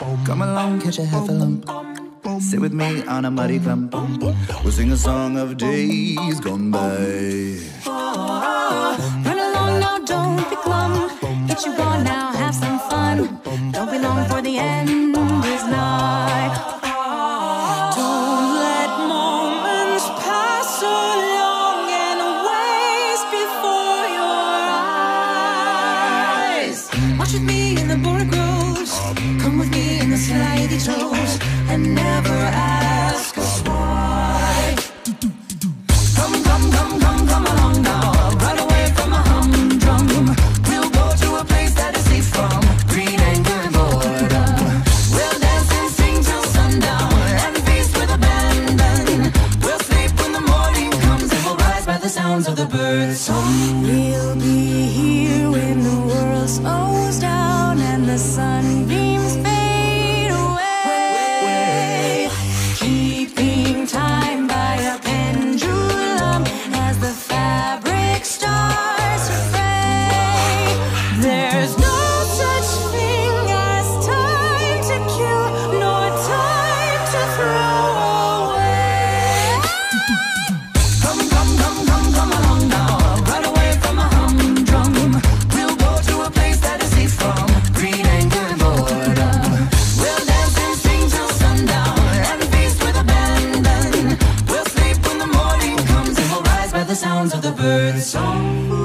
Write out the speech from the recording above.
down, catch a half a lump. Sit with me on a muddy clump. We'll sing a song of days gone by. Run along now, don't be glum. Get you gone now, have some fun. Don't be long for the end is nigh. Don't let moments pass along and waste before your eyes. Watch with me in the borogoves. Come with me the slithy toves and never ask us why. Come, come, come, come, come along now. Run away from a humdrum. We'll go to a place that is safe from green anger and boredom. We'll dance and sing till sundown and feast with abandon. We'll sleep when the morning comes and we'll rise by the sounds of the birds' song. We'll be sounds of the birds' song.